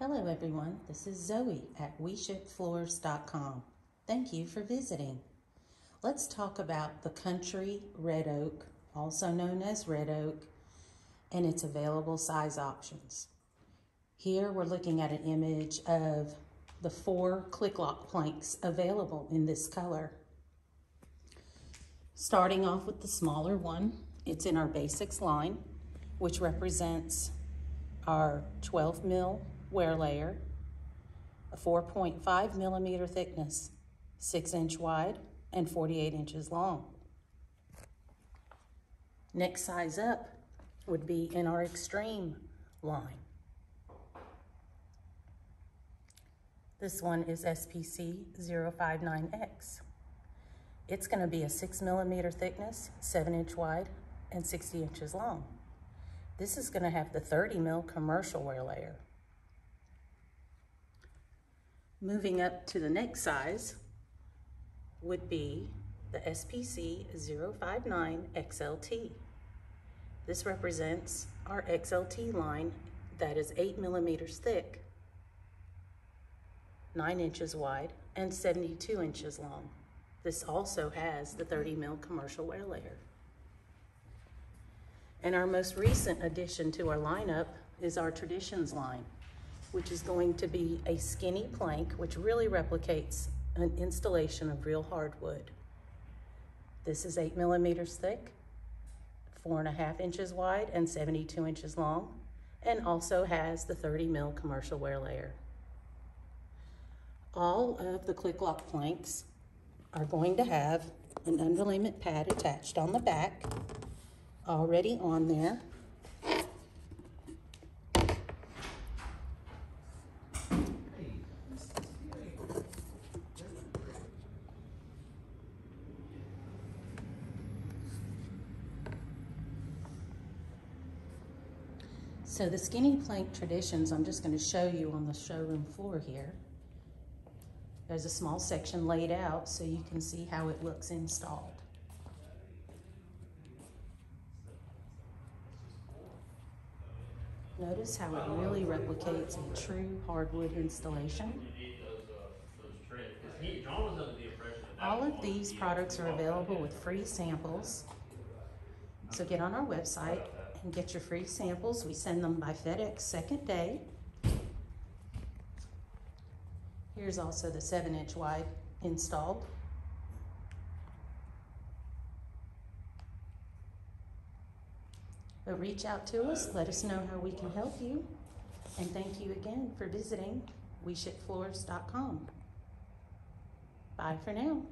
Hello, everyone. This is Zoe at WeShipFloors.com. Thank you for visiting. Let's talk about the Country Red Oak, also known as Red Oak, and its available size options. Here we're looking at an image of the four click lock planks available in this color. Starting off with the smaller one, it's in our basics line, which represents our 12 mil wear layer, a 4.5 millimeter thickness, 6 inch wide, and 48 inches long. Next size up would be in our extreme line. This one is SPC 059X. It's going to be a 6 millimeter thickness, 7 inch wide, and 60 inches long. This is going to have the 30 mil commercial wear layer. Moving up to the next size would be the SPC 059 XLT. This represents our XLT line that is 8 millimeters thick, 9 inches wide, and 72 inches long. This also has the 30 mil commercial wear layer. And our most recent addition to our lineup is our Traditions line which is going to be a skinny plank, which really replicates an installation of real hardwood. This is eight millimeters thick, four and a half inches wide, and 72 inches long, and also has the 30 mil commercial wear layer. All of the click lock planks are going to have an underlayment pad attached on the back, already on there. So the skinny plank traditions, I'm just gonna show you on the showroom floor here. There's a small section laid out so you can see how it looks installed. Notice how it really replicates a true hardwood installation. All of these products are available with free samples. So get on our website and get your free samples. We send them by FedEx second day. Here's also the seven inch wide installed. But reach out to us, let us know how we can help you. And thank you again for visiting WeShipFloors.com. Bye for now.